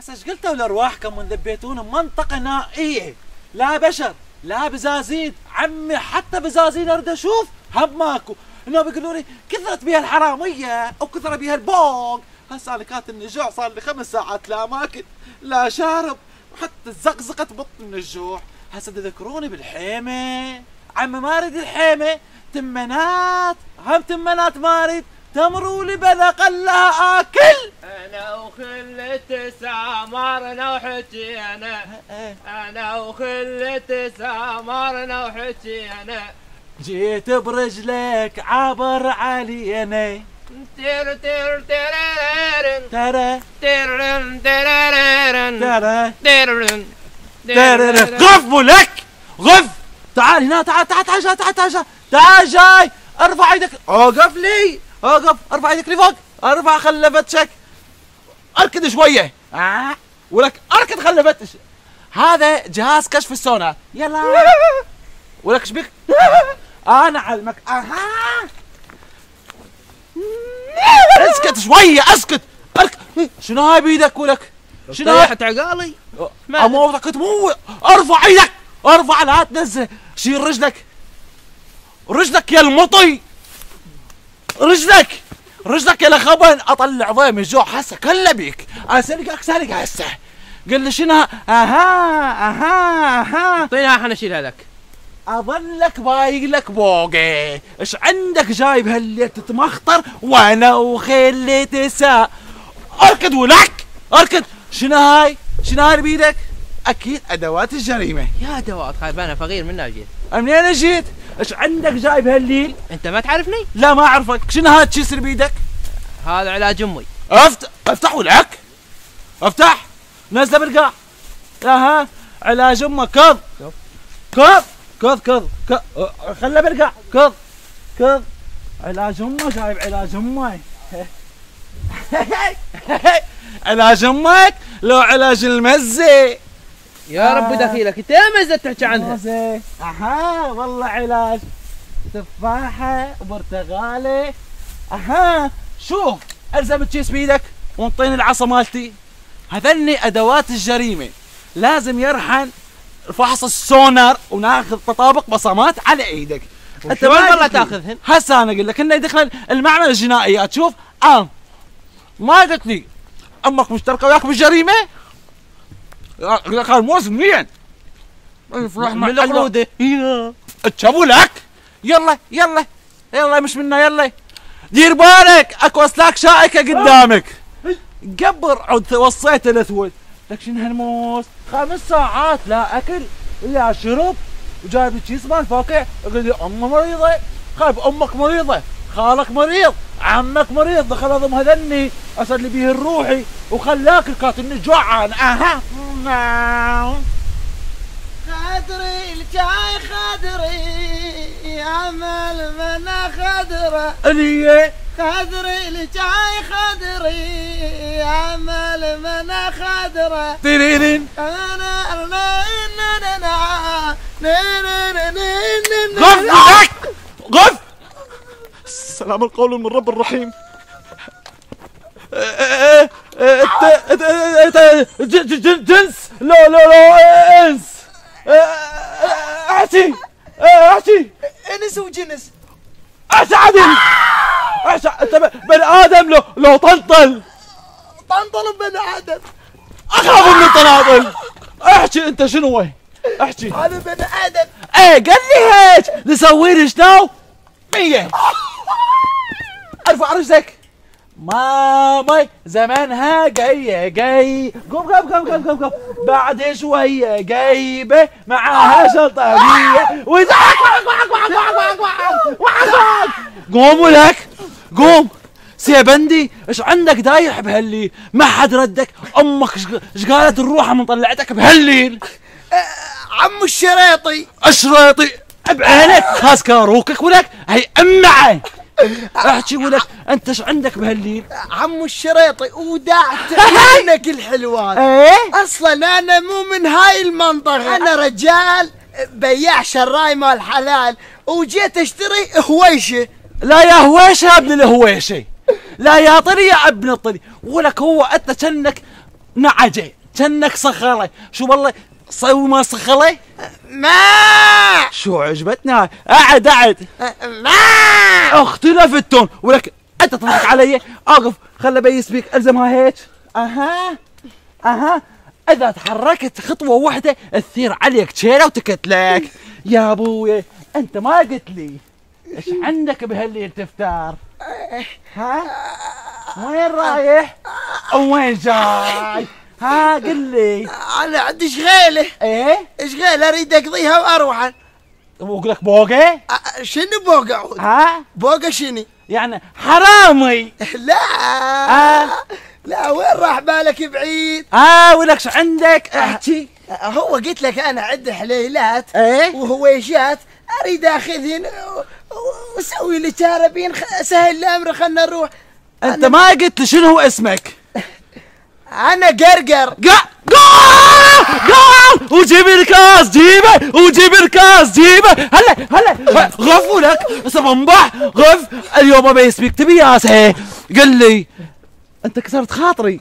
هسه إيش قلتوا لأرواحكم من ذبيتون بمنطقه نائية؟ لا بشر لا بزازين. عمي حتى بزازين أريد أشوف. هم ماكو. إنه بيقولوا لي كثرت بيها الحرامية أو كثر بيها البوق. هسه أنا كانت النجوع صار لي خمس ساعات لا ماكل لا شارب. وحتى زقزقت بطن من الجوع هسه تذكروني بالحيمة؟ عمي ما أريد الحيمة. تمنات هم تمنات ما أريد. تمروا لي قلها آكل. أنا وخلت سامرنا وحكينا. إيه. أنا وخلت سامرنا وحكينا. جيت برجلك عبر علينا. تير تير تيرين ترى تيرين تيرين ترى تيرين ترى غف لك غف. تعال هنا تعال تعال تعال جاي تعال تعال جاي. تعال جاي. ارفع إيدك. اوقف لي اوقف. ارفع إيدك لفوق. ارفع خلفتشك اركض شوية. آه. ولك اركض خلفتش هذا جهاز كشف السونار. يلا. ولك بك أنا اعلمك. أها. اسكت شوية اسكت. اركض شنو هاي بيدك ولك؟ شنو هاي طيحت عقالي امورك تمو ارفع إيدك. ارفع لا تنزل شيل رجلك. رجلك يا المطي. رجلك. رجلك يا لخبن أطلع ضيم الجوع هسه كله بيك. اسلقك سلق هسه. قل لي شنو؟ أها أها أها. اعطيني إحنا اشيلها لك أظلك بايق لك بوقي. إيش عندك جايب هالليل تتمخطر وأنا وخيلي تسا. أركض ولك أركض. شنو هاي؟ شنو هاي بيدك أكيد أدوات الجريمة. يا دوات خايف أنا فقير من جيت. منين جيت؟ إيش عندك جايب هالليل؟ أنت ما تعرفني؟ لا ما أعرفك. شنو هاد شي يصير بيدك؟ هذا علاج أمي. افتح أفتح ولك أفتح. نزله بالقاع يا ها علاج أمك. كظ. كظ. كظ. كظ كظ خله بالقاع كظ. كظ. علاج أمك جايب علاج أمك. علاج أمك؟ لو علاج المزه يا رب آه. دخيلك انت يا مزه تحكي عنها. أها والله علاج. تفاحة وبرتغالة أها شوف الزم الكيس بيدك وانطيني العصا مالتي. هذني أدوات الجريمة. لازم يرحن فحص السونار وناخذ تطابق بصمات على إيدك. أنت وين ما لي. تاخذهن؟ هسه أنا أقول لك إنه يدخل المعمل الجنائيات شوف آه. ما قلت لي. أمك مشتركة وياك بالجريمة؟ يا كان مو منين؟ يفرح من القرودة. يا اتشابوا لك؟ يلا يلا يلا مش منا يلا. دير بالك أكو أسلاك شائكة قدامك. قبر عود وصيت الاثول لك شنو هالموس؟ خمس ساعات لا أكل لا شرب وجايب كيس مال فاقع يقول لي أمه مريضة. خايف أمك مريضة. خالك مريض عمك مريض دخل اضم هذني اسد لي بيه الروحي وخلاك كاتني جوعان أها خدري الجاي خدري عمل منا خدره اللي خدري الجاي خدري عمل منا خدره تريرين أنا أنا أنا أنا غف لك غف السلام القول من رب الرحيم. جنس؟ لا لا لا إنس. احكي احكي إنس وجنس احكي عدل. احكي انت بني آدم لو لو طلطل طنطل بني آدم. أخاف من الطناطل أحكي أنت شنو أحكي. هذا بني آدم. إيه قال لي هيك. نسوي لي شنو؟ مية ارفع رجلك ما ماي زمانها جاية جاي. قوم قوم قوم قوم قوم قوم. بعد شوية جايبة معاها شلطانية وزعق وعق وعق وعق وعق وعق وعق وعق قوم ولك قوم. سيبندي إيش عندك دايح بهالليل؟ ما حد ردك. أمك ايش- قالت الروحه من طلعتك بهالليل؟ عمو الشريطي. اشريطي بعينك خاس كاروكك ولك. هي امعه أحكي ولك أنت إيش عندك بهالليل؟ عمو الشريطي ودعت عينك الحلوات إيه؟ أصلا أنا مو من هاي المنطقة أنا رجال بياع شراي مال حلال وجيت أشتري هويشة. لا يا هويشة يا ابن الهويشة. لا يا طري يا ابن الطري. ولك هو أنت كنك نعجة كأنك صخله شو والله سوي ما صخله ما! شو عجبتنا؟ أعد أعد. ما! اختلف التون. ولك أنت تضحك علي. أوقف. خلى بيس بيك ألزمها هيك. أها. أها. إذا تحركت خطوة واحدة تثير عليك شيلة وتكتلك يا أبوي أنت ما قلت لي. إيش عندك بهالليل تفتار؟ ها؟ وين رايح؟ وين جاي؟ ها قل لي. أنا عندي شغيله إيه؟ شغيله أريد أقضيها وأروح واقول لك بوقة؟ شنو بوقع عود؟ ها؟ بوقع شنو؟ يعني حرامي. لا. آه. لا وين راح بالك بعيد؟ ها ولك شو عندك احكي هو قلت لك أنا عندي حليلات إيه؟ وهويشات أريد أخذهن وأسوي لي تاربين سهل الأمر خلنا نروح. أنت ما قلت لي شنو هو اسمك. أنا قرقر. قال وجيب الكاس جيبه وجيب الكاس جيبه. هلا هلا. غف ولك سبنبح غف. اليوم ابي يسبيك. تبي ياسه قل لي. أنت كسرت خاطري.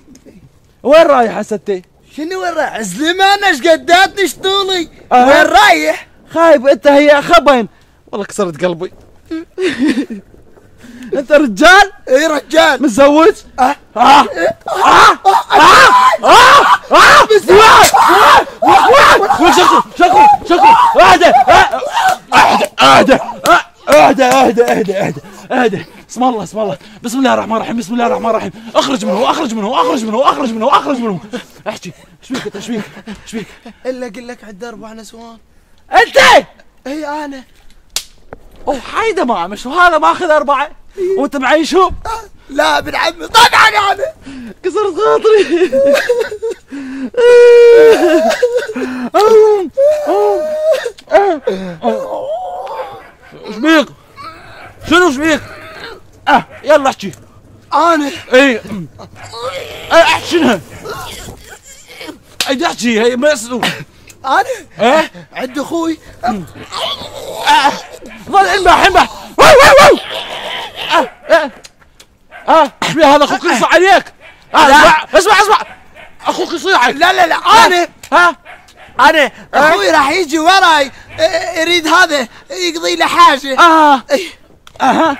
وين رايح هسه شنو وين رايح؟ زلمان إيش قداتني شطولي آه. وين رايح؟ خايب أنت هي خبين والله كسرت قلبي. انت رجال؟ اي رجال. متزوج؟ آه. آه. آه. آه. آه. آه. آه. آه. آه. اهدى. اهدى. اهدى. اهدى. اهدى. اهدى. اهدى. اسم الله اسم الله. بسم الله الرحمن الرحيم. بسم الله الرحمن الرحيم. اخرج منه اخرج منه اخرج منه اخرج منه اخرج منه. احكي. إيش فيك أنت؟ إيش فيك إيش فيك إلا أقول لك على الدرب وإحنا سوان أنت! اي أنا. أو وحيده ما مش وهذا ماخذ أربعة؟ وانت معيشهم لا ابن عمي طبعا أنا كسرت خاطري. إيش بيك؟ شنو إيش بيك؟ آه يلا احكي. أنا؟ آه احكي شنو؟ اي احكي هي مسلو أنا؟ إيه؟ عند أخوي. ظل انبح انبح. آه إيش بيه هذا أخوك يصيح عليك. آه اسمع اسمع اسمع. أخوك يصيحك لا لا لا أنا. ها؟ أنا. أخوي. راح يجي وراي. يريد هذا يقضي له حاجة. آه. إيه. أها.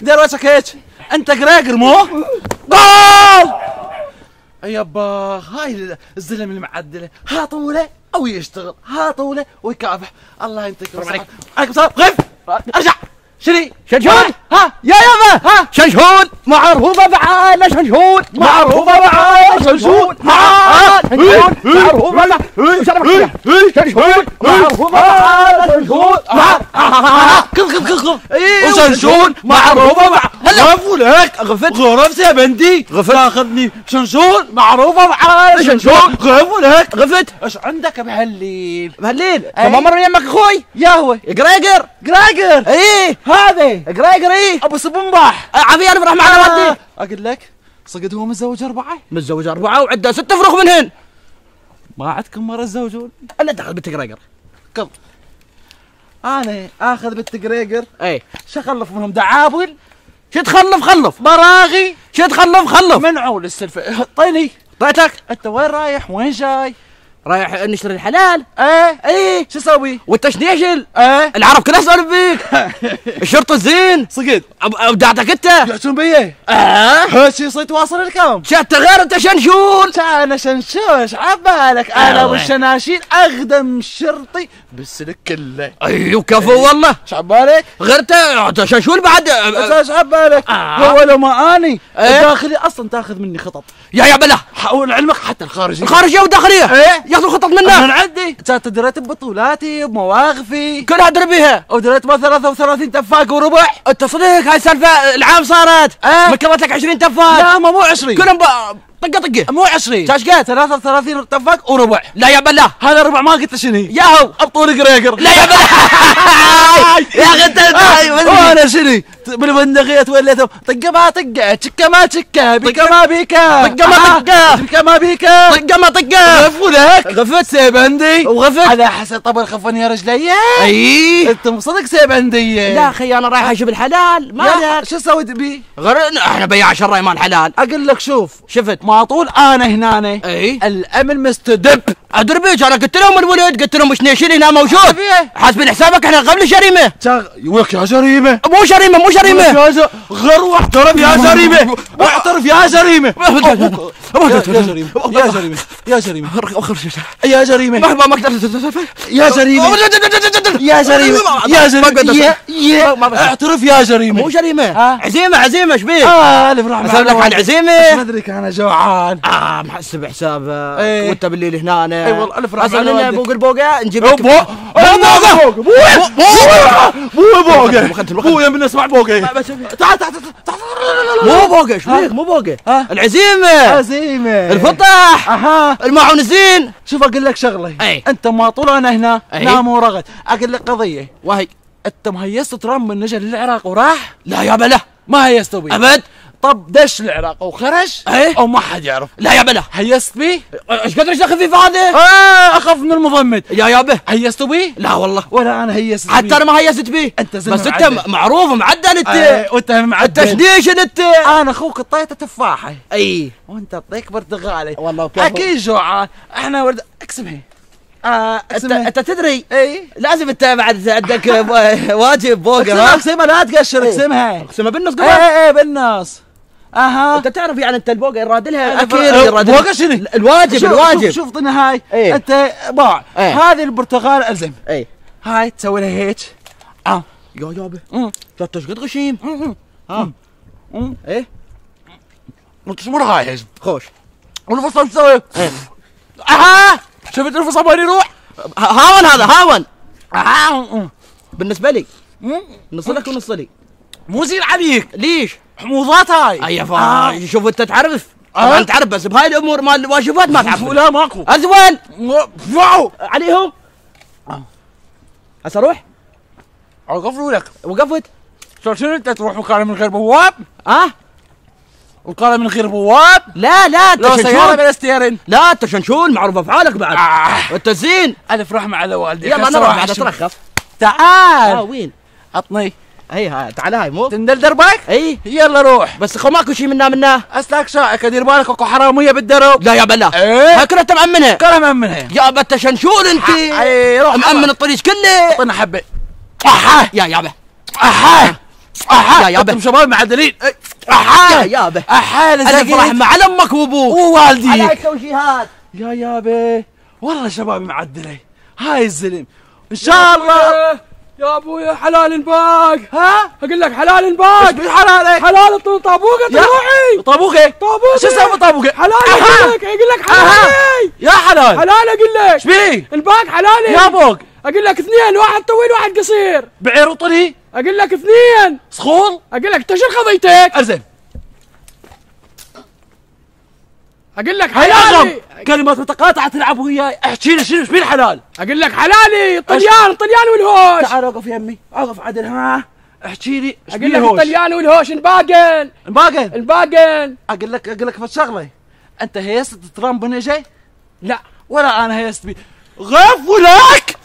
دير وجهك هيك. أنت قراقر مو؟ جول يابا هاي الزلمه المعدله ها طوله أو يشتغل. ها طوله ويكافح. الله ينتقم السلام عليكم. عليكم السلام. غف أرجع! شري شنشون؟ ها. يا يابا ها. شنشون. معروفة بعال شنشون. معروفة بعال شنشون. شنشون. معروفة شنشون. معروفة شنشون. إيه، شنشون معروفة غرف ولك غفت غرف بنتي غفت تاخذني شنشور معروفة بحال شنشور غرف ولك غفت اش عندك بهالليل بهالليل كم مر يمك أخوي يا هو جريجر جريجر إيه. هذا جريجر إيه. إيه. أبو صبنباح آه، عافية أنا برحمه على والدي أقول لك صقد هو متزوج أربعة؟ متزوج أربعة وعدة ست فروخ منهن. ما عندكم مرة تزوجون؟ الا دخل بنت جريجر قبل أنا آخذ بنت جريجر اي شخلف منهم دعابل. شو تخلف خلف. براغي شو تخلف خلف. منعوا للسلفه طيني. طيتك. انت وين رايح؟ وين جاي؟ رايح نشتري الحلال. إيه؟ إيه. شو أسوي وانت شنيشل إيه؟ العرب كلها يسولف بيك الشرطة الزين. صقد أبدعتك أنت. يحجون بيه آه. هاتشي صيت واصل الكم شات غير أنت شنشون. أنا شنشوش عبالك. أنا آه. والشناشين اقدم شرطي بالسلك كله أيوه كفو والله. إيش عبالك؟ غير أنت أنت شنشون بعد. إيش عبالك؟ آه. هو لو ما آني إيه؟ الداخلي أصلا تاخذ مني خطط. يا يا بلا. حول علمك حتى الخارجي الخارجية والداخلية. إيه؟ ياخذوا خطط من منا عندي كانت دريت ببطولاتي بمواقفي كلها ادري بيها ودريت ما 33 تفاق وربع. أنت صديق هاي السالفة العام صارت. إيه؟ مكرت لك 20 تفاح لا ما مو 20 كلهم طقة طقة. مو 20 شاش قد 33 تفاق وربع. لا يا بلا. هذا الربع ما قلت شنو هي. ياهو ابطول قريقر لا يا بلا. يا أخي انت وأنا شنو بالبندقية توليتهم طقة ما طقة تشكة ما تشكة بيكا ما بيكا. طقة ما آه، طقة. بيكا ما بيكا. طقه ما طقة. غفوا لك غفت سيب عندي وغفت على حسب طب خفني يا رجلي. أي. أنت مصدق سيب عندي لا أخي أنا رايح أشوف الحلال. مالك شو أسوي بي غير إحنا بياع شراي مال حلال. أقول لك شوف. شفت. ما طول أنا هنا أي. الأمن مستدب. أدري بيك. أنا قلت لهم الولد قلت لهم مش نيشين هنا موجود. حاسبين حسابك إحنا قبل الجريمه شغ... ويك يا جريمه مو جريمه مو جريمه يا. غير واحترف يا جريمه واحترف يا جريمه يا جريمه يا جريمه يا جريمه يا جريمه ما ما أقدر يا جريمه يا جريمه يا جريمه يا يا ما بس- اعترف يا جريمه مو جريمه؟ عزيمه عزيمه إيش بيك؟ آه الف رحمه أسوي لك عن ما عزيمه ادري كان جوعان آه محسب حسابك إيه. وانت بالليل هنا إي والله، رحمة أسوي على لنا. بوق البوقه نجيب لك بو بو بو بو بوقه مخدر، مخدر. بو يا من اسمع بوقه تعال تعال تعال مو بوقه؟ بيك؟ مو بوقه ها؟ العزيمة. عزيمه الفطح أها. المعون الزين شوف أقول لك شغلة. أي. أنت ما طول أنا هنا. لا مو رغد. أقول لك قضية. وهي. أنت مهيست ترامب من نجا للعراق وراح؟ لا يا بلا. ما هيست أبد. طب دش العراق وخرج أي. أو ما حد يعرف. لا يا بلا. هيست بيه إيش قدر إيش خفيف هذا آه أخاف من المضمد يا يابه هيست بيه لا والله. ولا أنا هيست حتى أنا ما هيست بيه أنت زلمة بس أنت. معروف معدل أنت. إيه وانت أنت معدل شنيشن أنت؟ أنا أخوك طيته تفاحة. أي. وأنت طيك برتغالي والله وكيف أكيد جوعان إحنا ورد اقسمها آه انت. أنت تدري؟ إي. لازم أنت بعد عندك واجب بوقه اقسمها ها اقسمها لا تقشر إيه. اقسمها أقسمها بالنص إيه قبل. إيه إيه بالناس أها. أنت تعرف يعني أنت البوقة يراد لها أكيد أه، يراد بوقة شنو؟ الواجب شوف- الواجب. شوف شوف طنا هاي. إيه. أنت باع إيه. هذه البرتقال ألزم. اي هاي تسوي لها هيك. آه. يا يابا. أنت إيش قد غشيم. ها مم. إيه. شو هاي هيك. خوش. والفصل تسوي؟ أها. شفت الفصل وين يروح؟ هاون هذا هاون. أها. بالنسبة لي. نص لك ونص لي. مو زين عليك. ليش؟ حموضات هاي اي آه. شوف أنت تعرف. آه. طبعا تعرف بس بهاي الأمور مال الواجبات ما تعرف. لا ماكو. ازول فاو عليهم. آه. هسه أروح اقفلوا لك. وقفت. شنو أنت تروح وكالة من غير بواب؟ آه وكالة من غير بواب؟ لا لا أنت سيارة بلا ستيرن لا أنت شنشول معروف أفعالك بعد. آه. أنت زين. ألف رحمة على والديك. يلا نروح بعد أشوف. اترخص آه تعال وين؟ عطني. اي هاي تعال هاي مو؟ تندل دربك إي. يلا روح. بس خو ماكو شيء منا منا. أسلاك شائك دير بالك أكو حراميه بالدرب لا يا بلا. إيه؟ هاي كلها أنت مأمنها كلام منها يا انت شنشول أنت. إي روح مأمن الطريق كله. أعطينا حبة. أحا. يا يابا. أحا. أحا. يا يابا. أنتم شباب معدلين يا أحا. يابا. أحا أنا فرح مع أمك وأبوك. ووالديك توجيهات. يا يابا. والله شباب معدله هاي الزلم. إن شاء الله. يا أبويا حلال الباق ها؟ أقول لك حلال إيش الباق بحلالك حلال طول طابوقة يا- روحي. طابوقة؟ طابوقة. شو أسوي طابوقة؟ حلال. أقول لك أقول لك أها. حلالي يا حلال. حلال أقول لك. إيش بيه الباق حلالي. يا بوق أقول لك اثنين واحد طويل واحد قصير. بعير وطري أقول لك اثنين. صخول أقول لك انت شو قضيتك أقول لك حلالي. كلمات متقاطعة تلعب وياي احكي لي شنو بيه الحلال؟ أقول لك حلالي الطليان الطليان والهوش. تعال أوقف يمي أوقف عدل ها؟ احكي لي أقول لك الطليان والهوش الباقن باقن الباقن أقول لك أقول لك شغله أنت هيست ترامب نجي لا. ولا أنا هيست بي. غف ولك